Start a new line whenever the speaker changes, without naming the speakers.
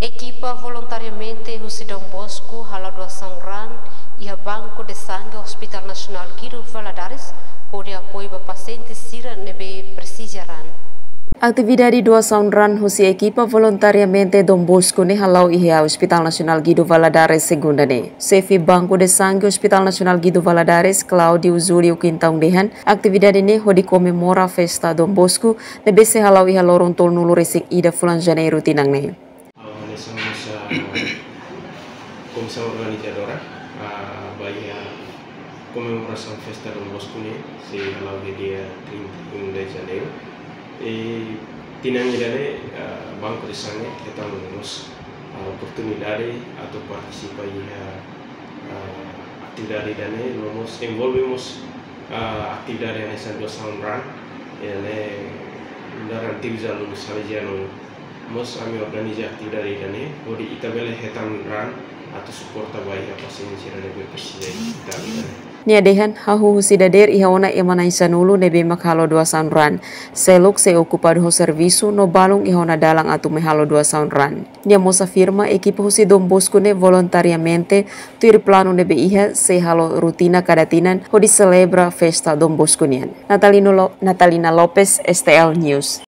equipa voluntariamente José Dom Bosco hala doação RAN e a Banco de Sangue Hospital Nacional Guido Valadares pode apoio para pacientes sira nebe precisa RAN.
Atividade doação RAN husi equipa voluntariamente Dom Bosco ne halau ihia Hospital Nacional Guido Valadares segunda ne. Sefi Banco de Sangue Hospital Nacional Guido Valadares Claudio Zulio Quintão Dehan, atividade ne hodi comemora festa Dom Bosco ne bese halau ihia lorong tol nulu resik ida fulan Janeiro tinang ne.
Comissão organizadora a Bahia comemoração festa Dom Bosco ne se halau dia 31 de janeiro e tinangirane uh, Banco de Sangue que estamos uh, oportunidade atau participar uh, uh, atividade dane vamos envolvemos uh, atividade nessa doação run ele daran tivza lu salesiano mos ami organiza atividade dane odi itabele hetan run atau support bayi apa sih sirane be presiden atividade
Nia dehan hahu ihaona nebe makhalo dua ran. Seluk se ocupado ho serviço no balung ihona dalang atu mehalo dua ran. Nia mosa firma equipa husi bosco ne voluntariamente tuir plano nebe iha se halo rutina kadatinan ho di celebra festa bosco nian. Natalina Lopez STL News.